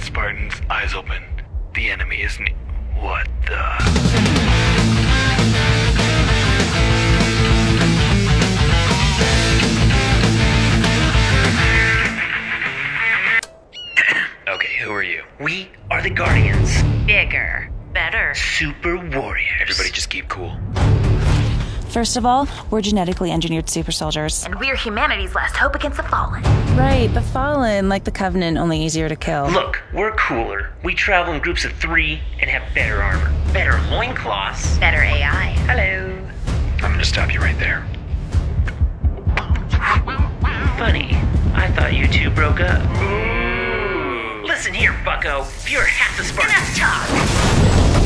Spartans, eyes open. The enemy is ne- What the? okay, who are you? We are the Guardians. Bigger. Better. Super warriors. Everybody just keep cool. First of all, we're genetically engineered super soldiers. And we're humanity's last hope against the fallen. Right, the fallen, like the Covenant, only easier to kill. Look, we're cooler. We travel in groups of three and have better armor, better loincloths. Better AI. Hello. I'm gonna stop you right there. Funny. I thought you two broke up. Listen here, bucko. If you're half the Spartans. Enough talk.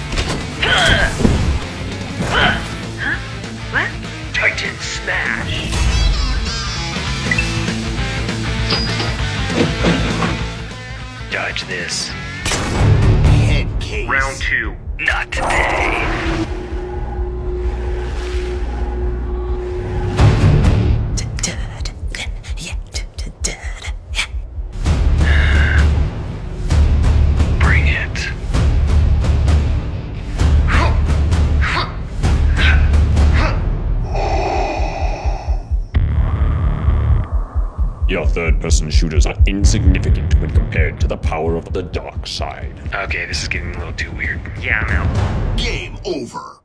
Dodge this. Round two. Not today. Your third person shooters are insignificant when compared to the power of the dark side. Okay, this is getting a little too weird. Yeah, I'm out. Game over.